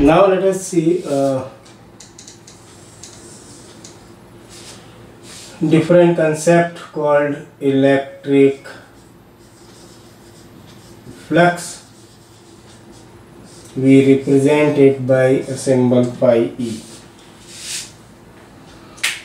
now let us see uh, different concept called electric flux. We represent it by a symbol phi e.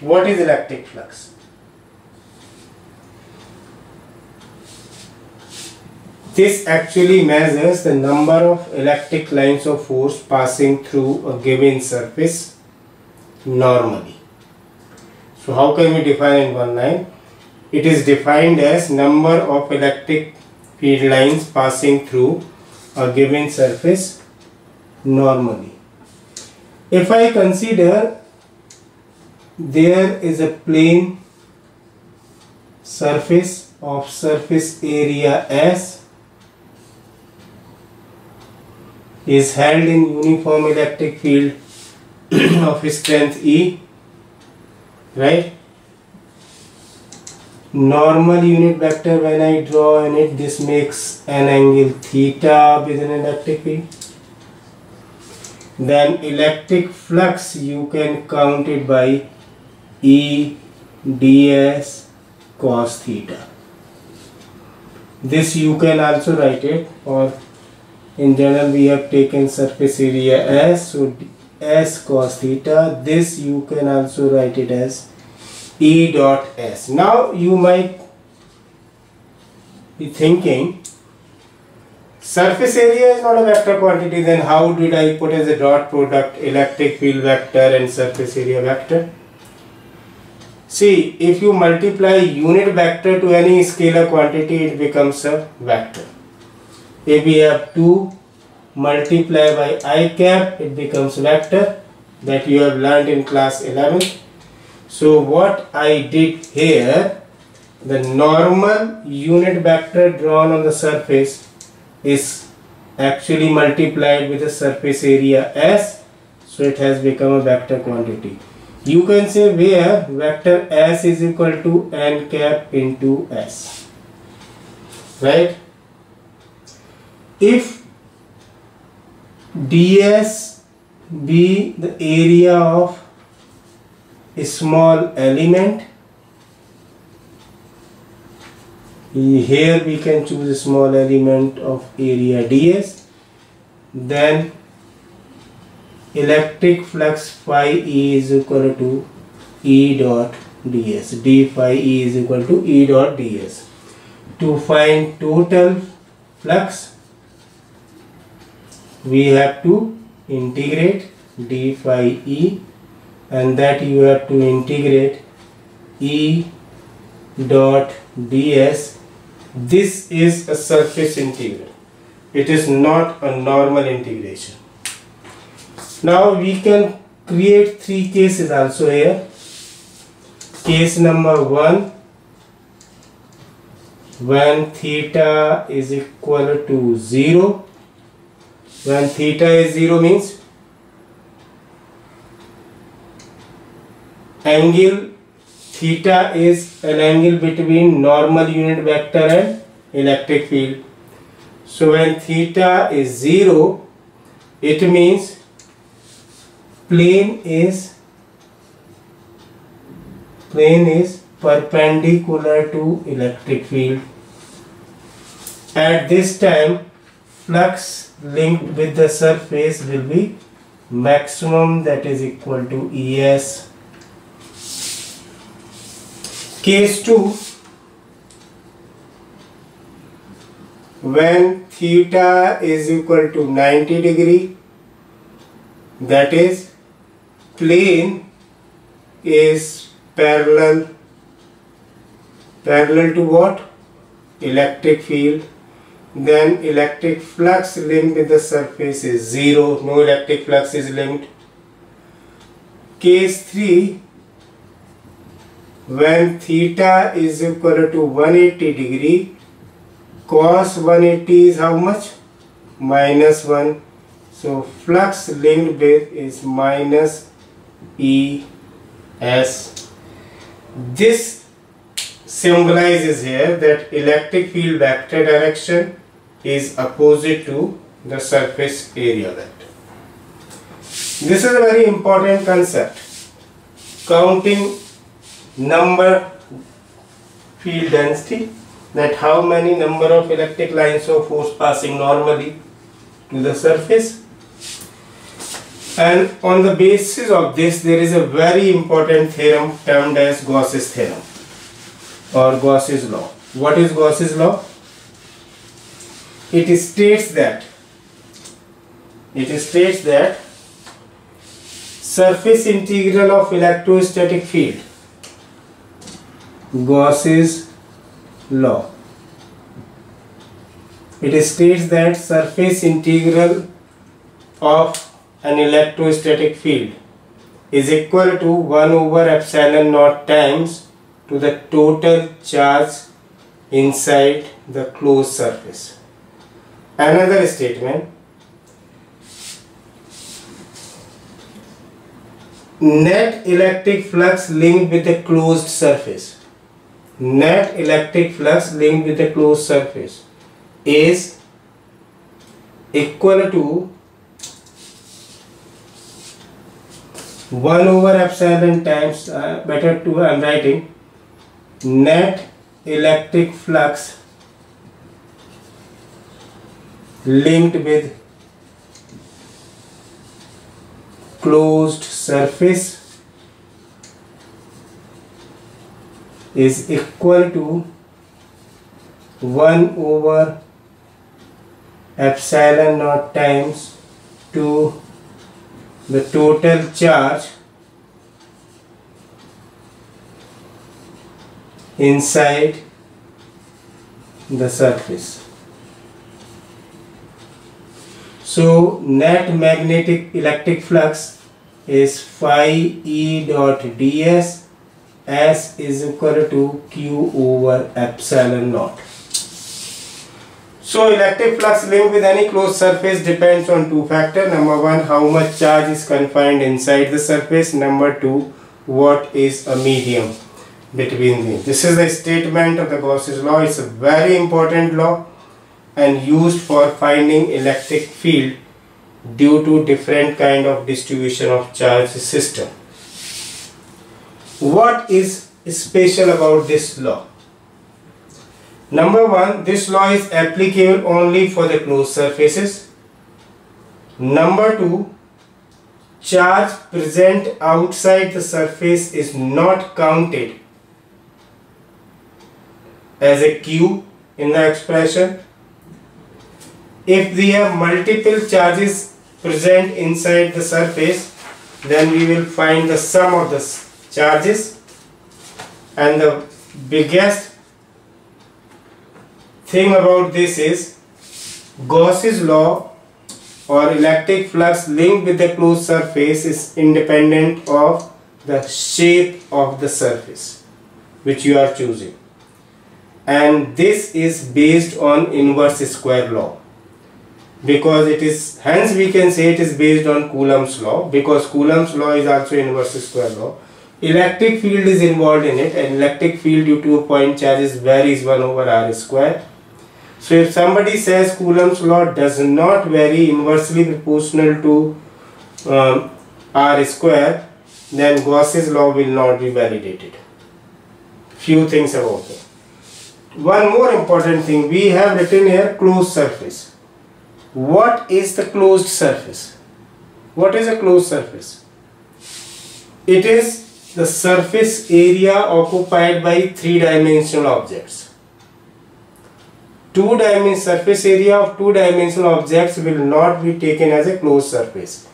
What is electric flux This actually measures the number of electric lines of force passing through a given surface normally. So how can we define in one line? It is defined as number of electric field lines passing through a given surface normally. If I consider there is a plane surface of surface area S is held in uniform electric field of strength E right? Normal unit vector when I draw in it this makes an angle theta with an electric field. Then electric flux you can count it by E ds cos theta. This you can also write it or in general we have taken surface area s so s cos theta. This you can also write it as e dot s. Now you might be thinking surface area is not a vector quantity then how did I put as a dot product electric field vector and surface area vector? See if you multiply unit vector to any scalar quantity it becomes a vector if we have 2 multiply by i cap. It becomes vector that you have learned in class 11 so what i did here the normal unit vector drawn on the surface is actually multiplied with the surface area s. So it has become a vector quantity. You can say where vector s is equal to n cap into s. Right if ds be the area of a small element here we can choose a small element of area ds then electric flux phi e is equal to e dot ds. D phi e is equal to e dot ds. To find total flux we have to integrate d phi e and that you have to integrate e dot ds this is a surface integral. It is not a normal integration. Now we can create three cases also here. Case number one when theta is equal to 0 when theta is 0 means angle theta is an angle between normal unit vector and electric field. So when theta is 0 it means plane is plane is perpendicular to electric field. At this time flux linked with the surface will be maximum that is equal to ES. Case 2 when theta is equal to 90 degree that is plane is parallel parallel to what electric field then electric flux linked with the surface is 0 no electric flux is linked. Case 3 when theta is equal to 180 degree cos 180 is how much? Minus 1 so flux linked with is minus E S. This symbolizes here that electric field vector direction is opposite to the surface area vector. This is a very important concept. Counting number field density that how many number of electric lines of force passing normally to the surface and on the basis of this there is a very important theorem termed as Gauss's theorem or Gauss's law. What is Gauss's law? It states that it states that surface integral of electrostatic field Gauss's law. It states that surface integral of an electrostatic field is equal to 1 over epsilon naught times to the total charge inside the closed surface. Another statement. Net electric flux linked with a closed surface. Net electric flux linked with the closed surface is equal to 1 over epsilon times uh, better to I am writing net electric flux linked with closed surface is equal to 1 over epsilon naught times to the total charge inside the surface. So net magnetic electric flux is phi E dot ds S is equal to Q over epsilon naught. So electric flux linked with any closed surface depends on two factors. Number one, how much charge is confined inside the surface. Number two, what is a medium between these. This is the statement of the Gauss's law. It's a very important law and used for finding electric field due to different kind of distribution of charge system. What is special about this law? Number one, this law is applicable only for the closed surfaces. Number two, charge present outside the surface is not counted as a Q in the expression. If we have multiple charges present inside the surface, then we will find the sum of the charges. And the biggest thing about this is Gauss's law or electric flux linked with the closed surface is independent of the shape of the surface which you are choosing. And this is based on inverse square law because it is hence we can say it is based on Coulomb's law because Coulomb's law is also inverse square law. Electric field is involved in it and electric field due to a point charges varies 1 over r square. So if somebody says Coulomb's law does not vary inversely proportional to um, r square then Gauss's law will not be validated. Few things about it. One more important thing we have written here closed surface what is the closed surface what is a closed surface it is the surface area occupied by three-dimensional objects. Two-dimensional surface area of two-dimensional objects will not be taken as a closed surface.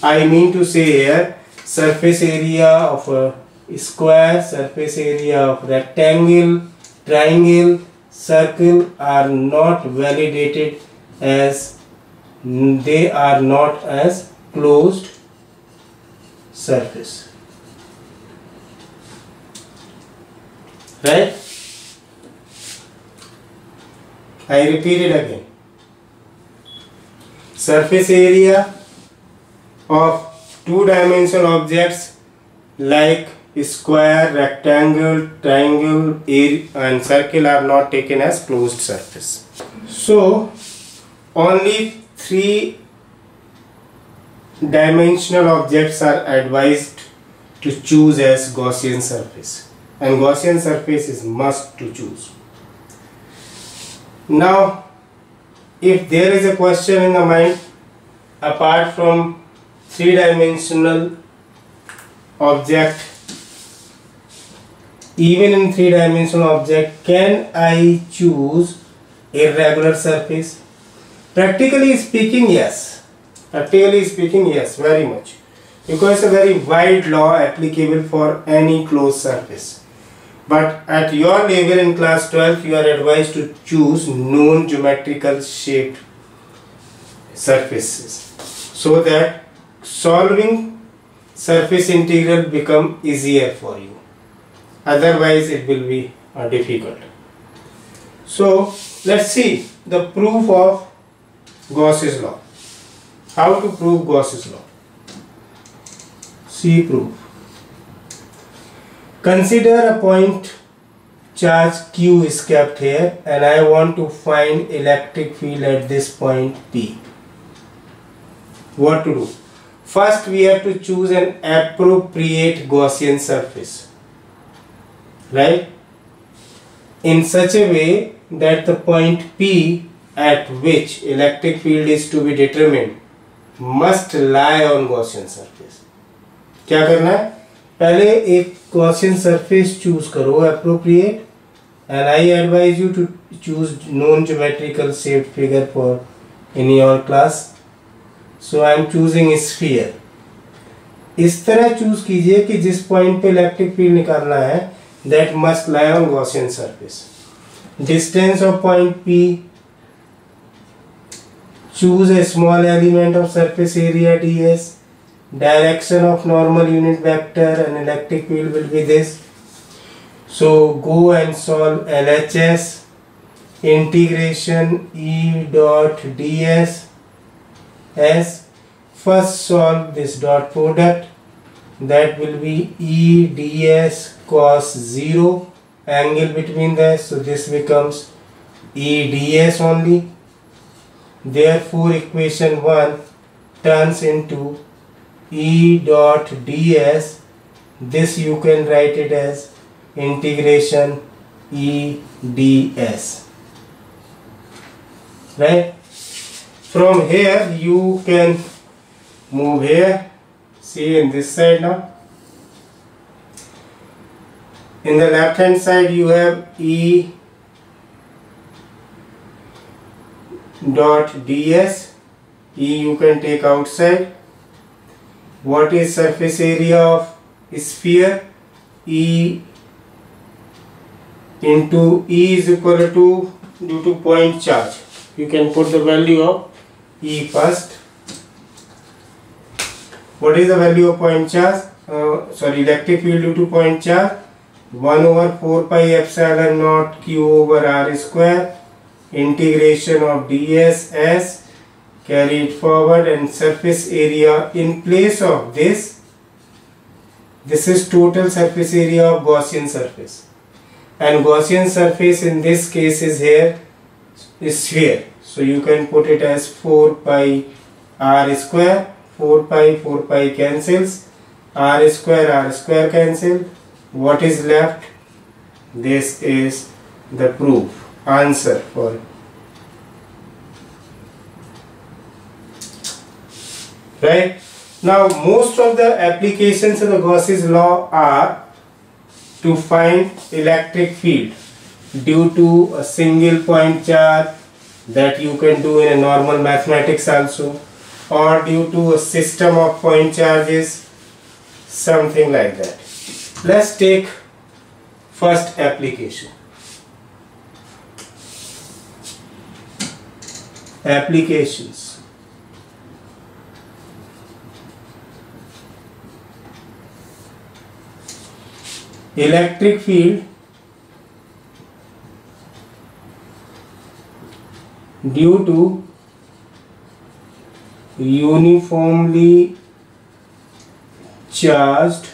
I mean to say here surface area of a square, surface area of rectangle, triangle, circle are not validated as they are not as closed surface. right I repeat it again surface area of two-dimensional objects like square, rectangle, triangle and circle are not taken as closed surface. So only three dimensional objects are advised to choose as Gaussian surface and Gaussian surface is must to choose. Now if there is a question in the mind apart from three dimensional object even in three dimensional object can I choose irregular surface practically speaking yes. Practically speaking yes very much. Because it's a very wide law applicable for any closed surface but at your level in class 12 you are advised to choose known geometrical shaped surfaces. So that solving surface integral become easier for you. Otherwise it will be uh, difficult. So let's see the proof of Gauss's law. How to prove Gauss's law? See proof. Consider a point charge q is kept here and I want to find electric field at this point P. What to do? First we have to choose an appropriate Gaussian surface right? In such a way that the point P at which electric field is to be determined must lie on Gaussian surface क्या करना है पहले एक Gaussian surface choose करो appropriate and I advise you to choose known geometrical shaped figure for in your class so I am choosing sphere इस तरह choose कीजिए कि जिस पॉइंट पे इलेक्ट्रिक फ़ील्ड निकालना है that must lie on Gaussian surface. Distance of point P. Choose a small element of surface area ds. Direction of normal unit vector and electric field will be this. So go and solve LHS integration E dot ds. As first solve this dot product. That will be E ds cos 0 angle between this so this becomes E ds only therefore equation 1 turns into E dot ds. This you can write it as integration E ds. Right? From here you can move here. See in this side now. In the left hand side you have E dot ds. E you can take outside. What is surface area of sphere? E into E is equal to due to point charge. You can put the value of E first. What is the value of point charge? Uh, sorry electric field due to point charge. 1 over 4 pi epsilon naught q over r square integration of ds s carried forward and surface area in place of this. This is total surface area of Gaussian surface. And Gaussian surface in this case is here is sphere. So you can put it as 4 pi r square 4 pi 4 pi cancels r square r square cancel. What is left? This is the proof answer for right? Now most of the applications of the Gauss's law are to find electric field. Due to a single point charge that you can do in a normal mathematics also or due to a system of point charges something like that. Let's take first application applications. Electric field due to uniformly charged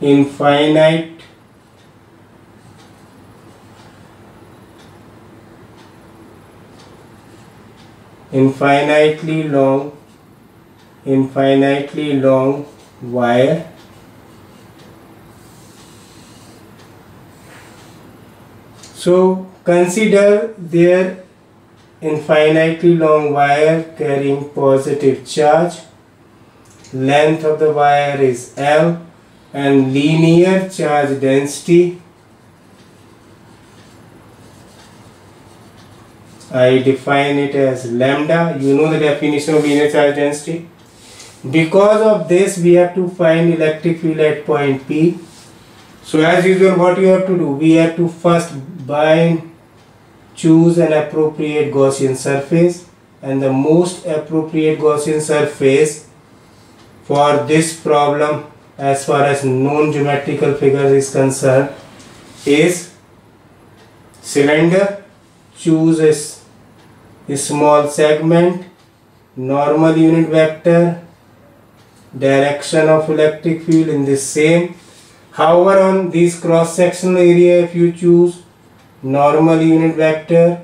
infinite infinitely long infinitely long wire. So consider there infinitely long wire carrying positive charge. Length of the wire is L and linear charge density I define it as lambda. You know the definition of linear charge density? Because of this we have to find electric field at point P. So as usual what you have to do? We have to first bind choose an appropriate Gaussian surface and the most appropriate Gaussian surface for this problem as far as known geometrical figures is concerned is cylinder. Choose a, small segment normal unit vector direction of electric field in the same however on this cross sectional area if you choose normal unit vector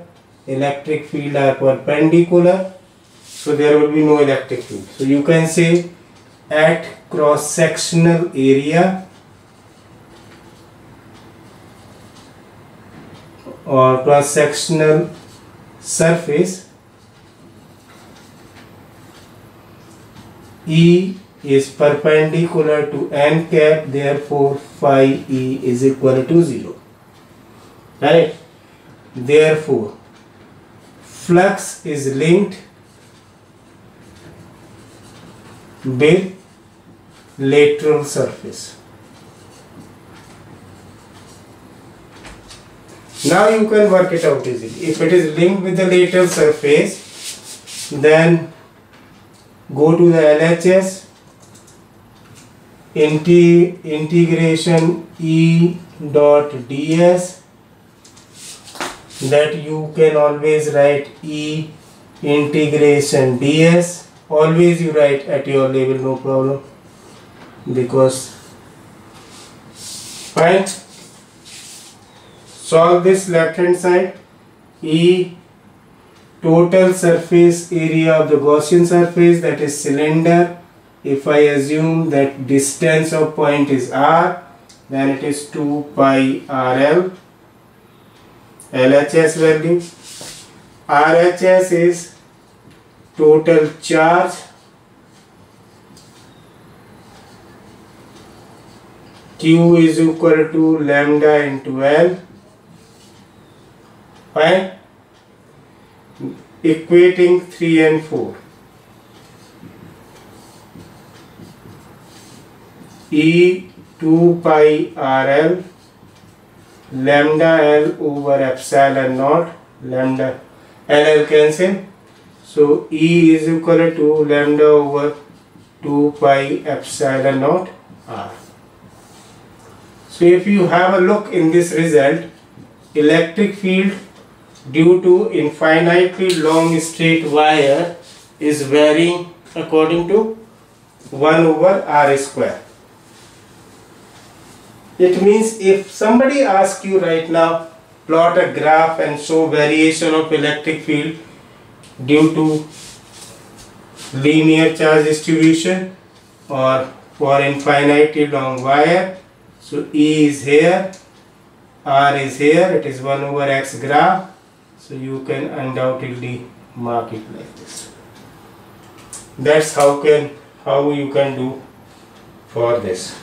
electric field are perpendicular so there will be no electric field so you can say at cross sectional area or cross sectional surface E is perpendicular to n cap therefore phi E is equal to 0 right? Therefore flux is linked with lateral surface now you can work it out easily. If it is linked with the lateral surface then go to the LHS integration E dot ds that you can always write E integration ds always you write at your level no problem. Because fine solve this left hand side. E total surface area of the Gaussian surface that is cylinder. If I assume that distance of point is r then it is 2 pi rl LHS value. RHS is total charge. Q is equal to lambda into L fine equating 3 and 4 E 2 pi RL lambda L over epsilon naught lambda LL cancel. So E is equal to lambda over 2 pi epsilon naught R. So if you have a look in this result electric field due to infinitely long straight wire is varying according to 1 over R square it means if somebody asks you right now, plot a graph and show variation of electric field due to linear charge distribution or for infinitely long wire. So E is here, R is here, it is 1 over X graph. So you can undoubtedly mark it like this. That's how can how you can do for this.